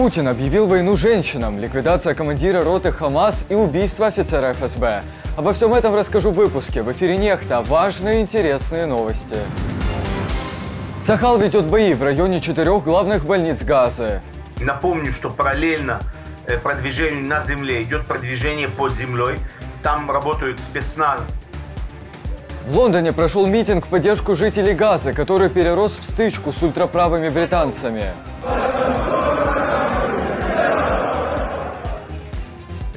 Путин объявил войну женщинам, ликвидация командира роты Хамас и убийство офицера ФСБ. Обо всем этом расскажу в выпуске. В эфире Нехта. Важные интересные новости. Сахал ведет бои в районе четырех главных больниц Газы. Напомню, что параллельно э, продвижению на земле идет продвижение под землей. Там работают спецназ в Лондоне прошел митинг в поддержку жителей Газы, который перерос в стычку с ультраправыми британцами.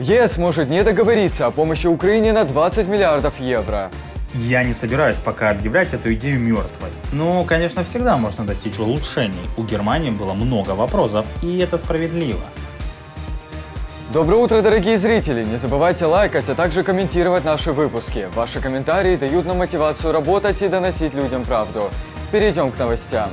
ЕС может не договориться о помощи Украине на 20 миллиардов евро. Я не собираюсь пока объявлять эту идею мертвой. Но, конечно, всегда можно достичь улучшений. У Германии было много вопросов, и это справедливо. Доброе утро, дорогие зрители! Не забывайте лайкать, а также комментировать наши выпуски. Ваши комментарии дают нам мотивацию работать и доносить людям правду. Перейдем к новостям.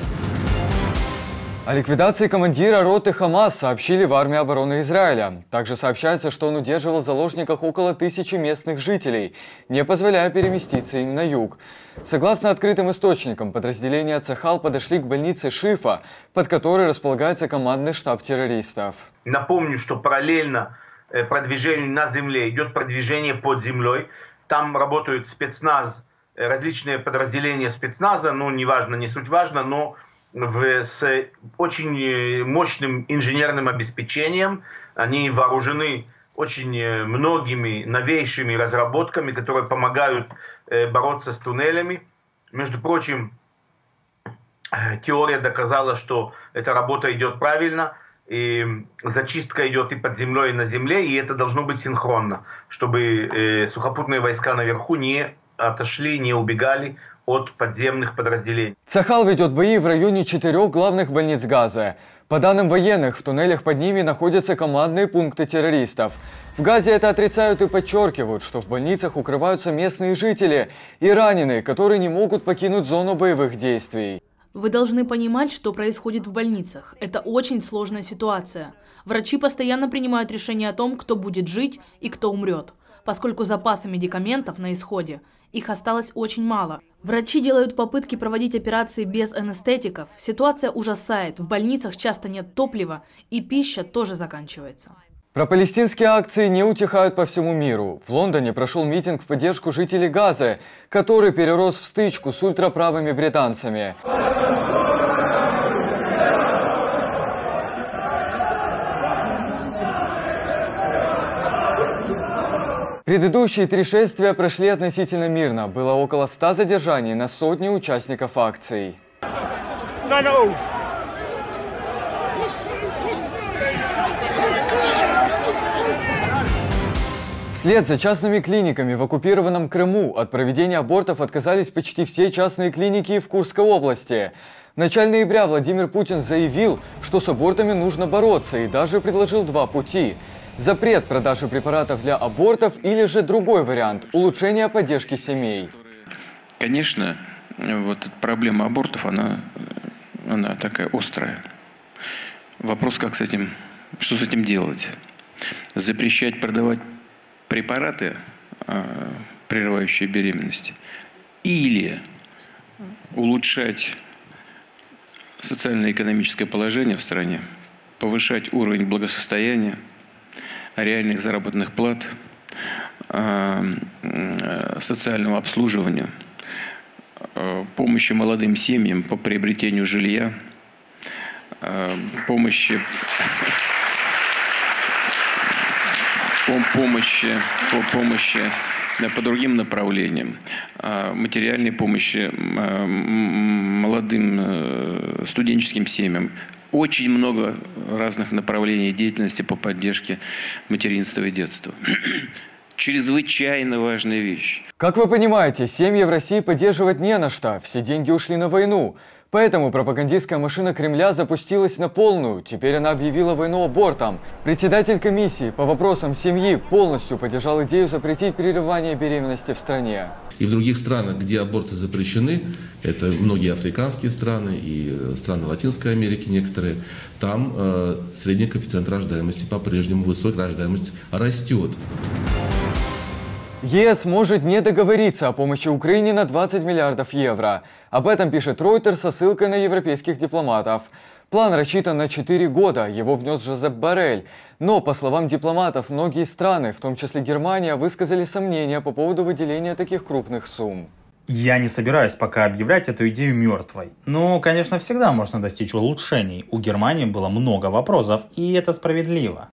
О ликвидации командира роты Хамас сообщили в армии обороны Израиля. Также сообщается, что он удерживал в заложниках около тысячи местных жителей, не позволяя переместиться им на юг. Согласно открытым источникам, подразделения Цахал подошли к больнице Шифа, под которой располагается командный штаб террористов. Напомню, что параллельно э, продвижению на земле идет продвижение под землей. Там работают спецназ, э, различные подразделения спецназа, ну, неважно, не суть важно, но в, с очень э, мощным инженерным обеспечением. Они вооружены очень э, многими новейшими разработками, которые помогают э, бороться с туннелями. Между прочим, теория доказала, что эта работа идет правильно, и зачистка идет и под землей, и на земле, и это должно быть синхронно, чтобы сухопутные войска наверху не отошли, не убегали от подземных подразделений. Цахал ведет бои в районе четырех главных больниц Газа. По данным военных, в туннелях под ними находятся командные пункты террористов. В Газе это отрицают и подчеркивают, что в больницах укрываются местные жители и раненые, которые не могут покинуть зону боевых действий. Вы должны понимать, что происходит в больницах. Это очень сложная ситуация. Врачи постоянно принимают решение о том, кто будет жить и кто умрет, поскольку запасы медикаментов на исходе. Их осталось очень мало. Врачи делают попытки проводить операции без анестетиков. Ситуация ужасает. В больницах часто нет топлива, и пища тоже заканчивается. Про палестинские акции не утихают по всему миру. В Лондоне прошел митинг в поддержку жителей Газы, который перерос в стычку с ультраправыми британцами. Предыдущие три шествия прошли относительно мирно. Было около ста задержаний на сотни участников акций. Вслед за частными клиниками в оккупированном Крыму от проведения абортов отказались почти все частные клиники в Курской области. В начале ноября Владимир Путин заявил, что с абортами нужно бороться и даже предложил два пути – Запрет продажи препаратов для абортов или же другой вариант – улучшение поддержки семей? Конечно, вот проблема абортов, она, она такая острая. Вопрос, как с этим, что с этим делать? Запрещать продавать препараты, а, прерывающие беременность, или улучшать социально-экономическое положение в стране, повышать уровень благосостояния – реальных заработных плат, а, социального обслуживания, а, помощи молодым семьям по приобретению жилья, помощи помощи, по помощи по другим направлениям, материальной помощи молодым э, студенческим семьям, очень много разных направлений деятельности по поддержке материнства и детства. Чрезвычайно важная вещь. Как вы понимаете, семьи в России поддерживать не на что. Все деньги ушли на войну. Поэтому пропагандистская машина Кремля запустилась на полную. Теперь она объявила войну абортам. Председатель комиссии по вопросам семьи полностью поддержал идею запретить прерывание беременности в стране. И в других странах, где аборты запрещены, это многие африканские страны и э, страны Латинской Америки некоторые, там э, средний коэффициент рождаемости по-прежнему высокая рождаемость растет. ЕС может не договориться о помощи Украине на 20 миллиардов евро. Об этом пишет Reuters со ссылкой на европейских дипломатов. План рассчитан на 4 года, его внес Жозеп Барель. Но, по словам дипломатов, многие страны, в том числе Германия, высказали сомнения по поводу выделения таких крупных сумм. Я не собираюсь пока объявлять эту идею мертвой. Но, конечно, всегда можно достичь улучшений. У Германии было много вопросов, и это справедливо.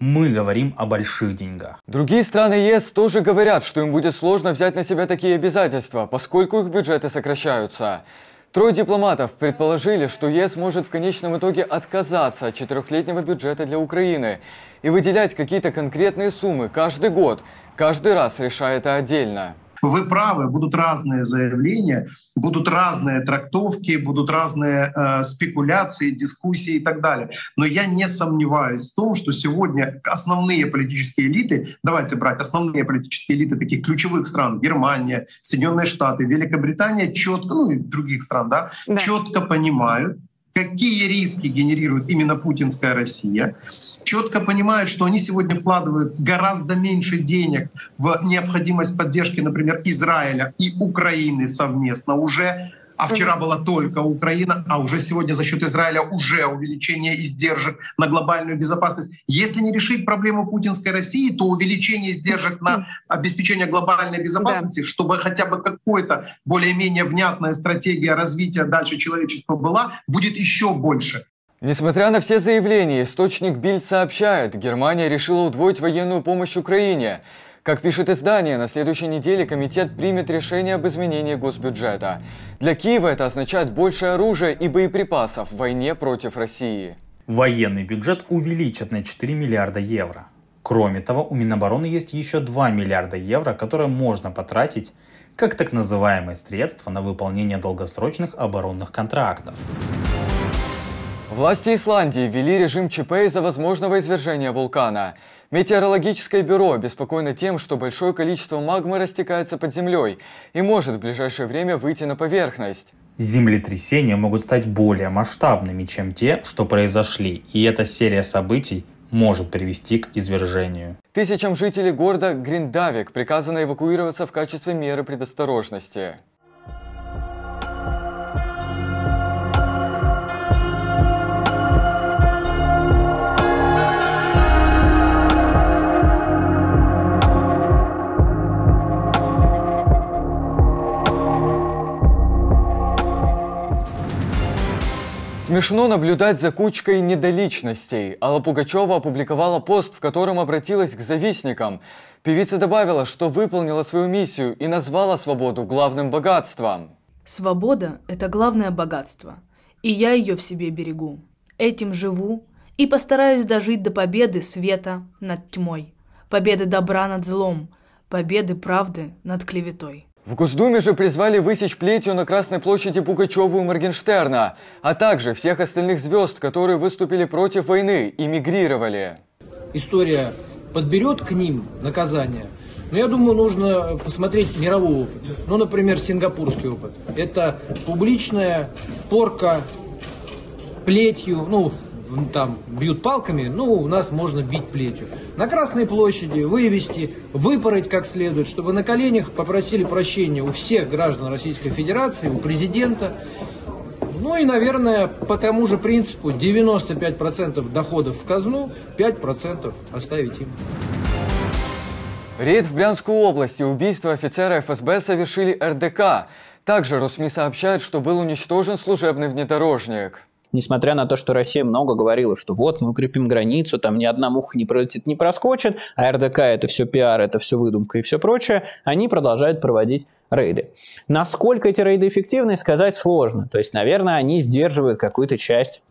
Мы говорим о больших деньгах. Другие страны ЕС тоже говорят, что им будет сложно взять на себя такие обязательства, поскольку их бюджеты сокращаются. Трое дипломатов предположили, что ЕС может в конечном итоге отказаться от четырехлетнего бюджета для Украины и выделять какие-то конкретные суммы каждый год, каждый раз решая это отдельно. Вы правы, будут разные заявления, будут разные трактовки, будут разные э, спекуляции, дискуссии и так далее. Но я не сомневаюсь в том, что сегодня основные политические элиты, давайте брать основные политические элиты таких ключевых стран, Германия, Соединенные Штаты, Великобритания, четко, ну и других стран, да, да. четко понимают, какие риски генерирует именно путинская Россия, четко понимают, что они сегодня вкладывают гораздо меньше денег в необходимость поддержки, например, Израиля и Украины совместно уже, а вчера была только Украина, а уже сегодня за счет Израиля уже увеличение издержек на глобальную безопасность. Если не решить проблему путинской России, то увеличение издержек на обеспечение глобальной безопасности, да. чтобы хотя бы какой-то более-менее внятная стратегия развития дальше человечества была, будет еще больше. Несмотря на все заявления, источник Бильд сообщает, Германия решила удвоить военную помощь Украине. Как пишет издание, на следующей неделе комитет примет решение об изменении госбюджета. Для Киева это означает больше оружия и боеприпасов в войне против России. Военный бюджет увеличат на 4 миллиарда евро. Кроме того, у Минобороны есть еще 2 миллиарда евро, которые можно потратить как так называемые средства на выполнение долгосрочных оборонных контрактов. Власти Исландии ввели режим ЧП из-за возможного извержения вулкана. Метеорологическое бюро обеспокоено тем, что большое количество магмы растекается под землей и может в ближайшее время выйти на поверхность. Землетрясения могут стать более масштабными, чем те, что произошли, и эта серия событий может привести к извержению. Тысячам жителей города Гриндавик приказано эвакуироваться в качестве меры предосторожности. Смешно наблюдать за кучкой недоличностей. Алла Пугачева опубликовала пост, в котором обратилась к завистникам. Певица добавила, что выполнила свою миссию и назвала свободу главным богатством. Свобода – это главное богатство. И я ее в себе берегу. Этим живу и постараюсь дожить до победы света над тьмой, победы добра над злом, победы правды над клеветой. В Госдуме же призвали высечь плетью на Красной площади Пугачеву и Моргенштерна, а также всех остальных звезд, которые выступили против войны и мигрировали. История подберет к ним наказание, но я думаю, нужно посмотреть мировой опыт. Ну, например, сингапурский опыт. Это публичная порка плетью, ну, там бьют палками, ну, у нас можно бить плетью. На Красной площади вывести, выпороть как следует, чтобы на коленях попросили прощения у всех граждан Российской Федерации, у президента. Ну и, наверное, по тому же принципу 95% доходов в казну, 5% оставить им. Рейд в Брянскую область и убийство офицера ФСБ совершили РДК. Также РосМИ сообщает, что был уничтожен служебный внедорожник несмотря на то, что Россия много говорила, что вот мы укрепим границу, там ни одна муха не пролетит, не проскочит, а РДК это все пиар, это все выдумка и все прочее, они продолжают проводить рейды. Насколько эти рейды эффективны, сказать сложно. То есть, наверное, они сдерживают какую-то часть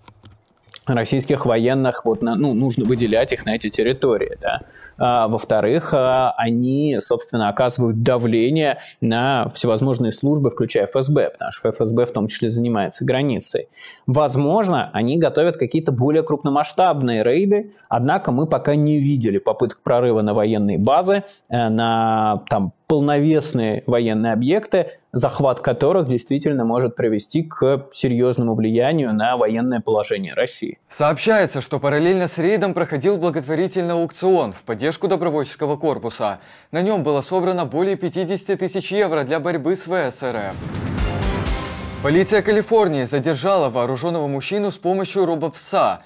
российских военных, вот, на, ну, нужно выделять их на эти территории, да. А, во-вторых, а, они, собственно, оказывают давление на всевозможные службы, включая ФСБ, потому что ФСБ в том числе занимается границей. Возможно, они готовят какие-то более крупномасштабные рейды, однако мы пока не видели попыток прорыва на военные базы, э, на там полновесные военные объекты, захват которых действительно может привести к серьезному влиянию на военное положение России. Сообщается, что параллельно с рейдом проходил благотворительный аукцион в поддержку добровольческого корпуса. На нем было собрано более 50 тысяч евро для борьбы с ВСРФ. Полиция Калифорнии задержала вооруженного мужчину с помощью робопса.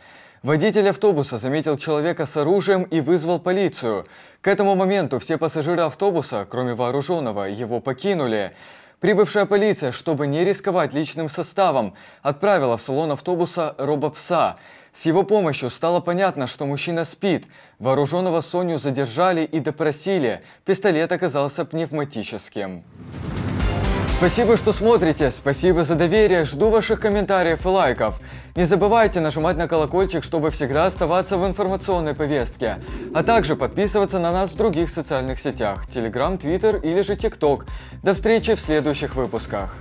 Водитель автобуса заметил человека с оружием и вызвал полицию. К этому моменту все пассажиры автобуса, кроме вооруженного, его покинули. Прибывшая полиция, чтобы не рисковать личным составом, отправила в салон автобуса робопса. С его помощью стало понятно, что мужчина спит. Вооруженного Соню задержали и допросили. Пистолет оказался пневматическим. Спасибо, что смотрите, спасибо за доверие, жду ваших комментариев и лайков. Не забывайте нажимать на колокольчик, чтобы всегда оставаться в информационной повестке, а также подписываться на нас в других социальных сетях, Telegram, Twitter или же TikTok. До встречи в следующих выпусках.